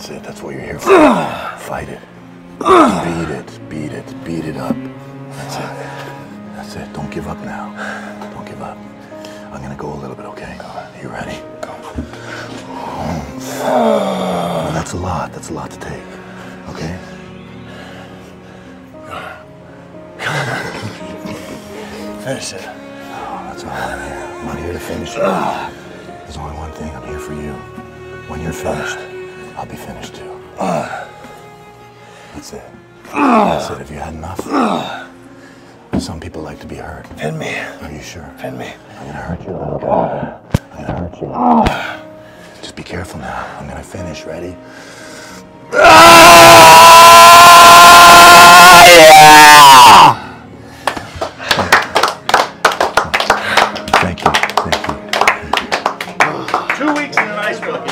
That's it. That's what you're here for. Fight it. Beat it. Beat it. Beat it up. That's it. That's it. Don't give up now. Don't give up. I'm gonna go a little bit, okay? Are You ready? Go. Oh, that's a lot. That's a lot to take. Okay? Finish it. Oh, That's all I'm here. I'm not here to finish it. There's only one thing. I'm here for you. When you're finished, I'll be finished too. Uh, That's it. Uh, That's it. Have you had enough? Uh, Some people like to be hurt. Pin me. Are you sure? Pin me. I'm gonna hurt you, little guy. I'm gonna hurt you. Just be careful now. I'm gonna finish. Ready? Yeah! Thank you. Thank you. Thank you. Two weeks in an ice bucket.